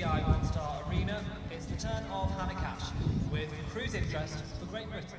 BCI One Star Arena, it's the turn of Hannah Cash with cruise interest for Great Britain.